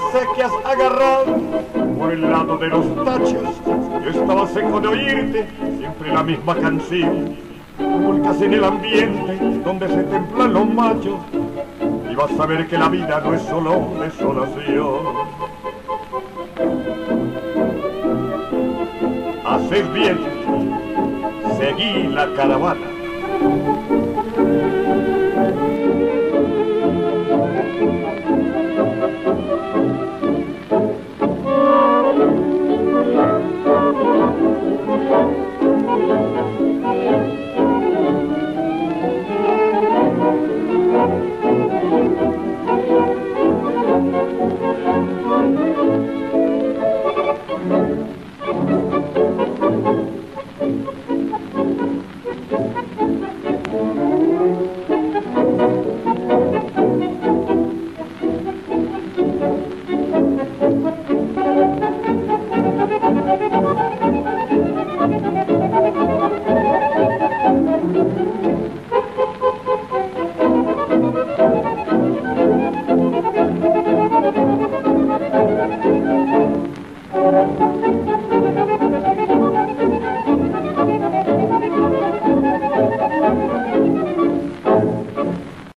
ya que has agarrado por el lado de los tachos. Yo estaba seco de oírte, siempre la misma canción. Volcas en el ambiente donde se templan los machos y vas a ver que la vida no es solo desolación. Haces bien, seguí la caravana.